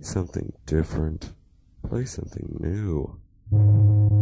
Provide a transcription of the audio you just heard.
something different. Play something new.